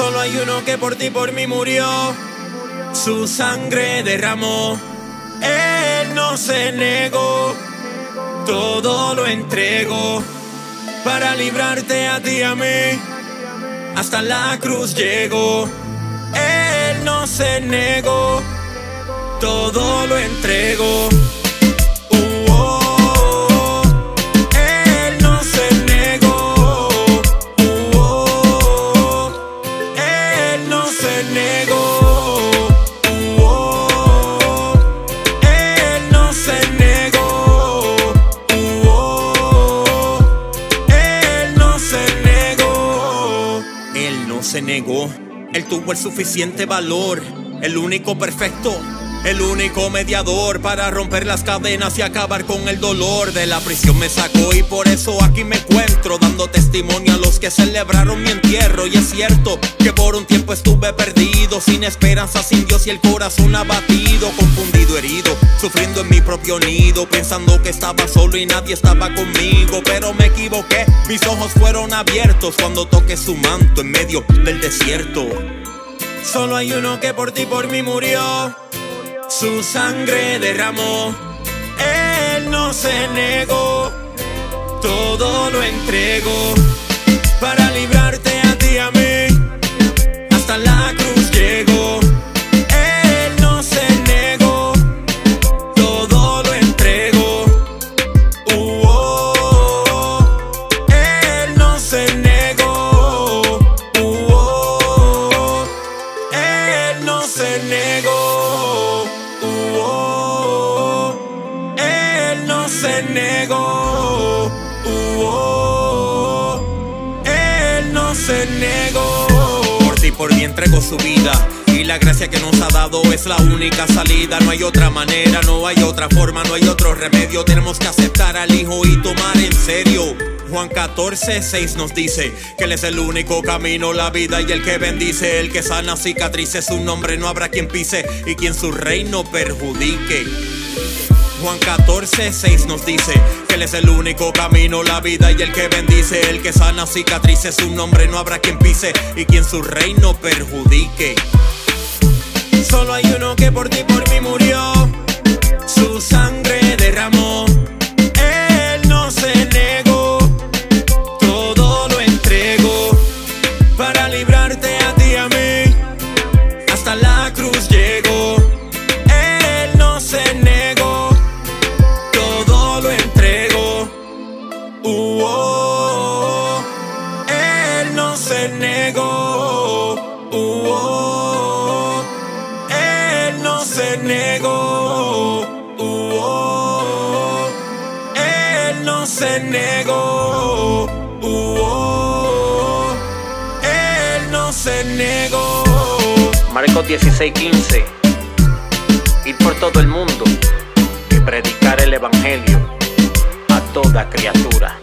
Solo hay uno que por ti, por mí murió. Su sangre derramó. Él no se negó. Todo lo entregó. Para librarte a ti y a mí. Hasta la cruz llegó. Él no se negó. Todo lo entregó. Se negó. Él tuvo el suficiente valor. El único perfecto. El único mediador para romper las cadenas y acabar con el dolor de la prisión me sacó y por eso aquí me encuentro dando testimonio a los que celebraron mi entierro y es cierto que por un tiempo estuve perdido sin esperanza, sin Dios y el corazón abatido, confundido, herido, sufriendo en mi propio nido, pensando que estaba solo y nadie estaba conmigo, pero me equivoqué, mis ojos fueron abiertos cuando toqué su manto en medio del desierto. Solo hay uno que por ti, por mí murió. Su sangre derramó. Él no se negó. Todo lo entregó. Para se negó. Uh, oh, Él no se negó. Por ti, por mí entregó su vida. Y la gracia que nos ha dado es la única salida. No hay otra manera, no hay otra forma, no hay otro remedio. Tenemos que aceptar al Hijo y tomar en serio. Juan 14, 6 nos dice que Él es el único camino, la vida y el que bendice, el que sana cicatrices. Su nombre no habrá quien pise y quien su reino perjudique. Juan 14, 6 nos dice que Él es el único camino, la vida y el que bendice, el que sana cicatrices. Su nombre no habrá quien pise y quien su reino perjudique. Solo hay uno que por ti, por mí murió. Su sangre derramó. Él no se negó. Todo lo entregó. Para librarte a ti y a mí. Hasta la cruz llegó. Uh, oh, Él no se negó. Uh, oh, Él no se negó. Uh, oh, Él no se negó. Oh, Él no se negó. Marcos 16:15 Ir por todo el mundo y predicar el evangelio a toda criatura.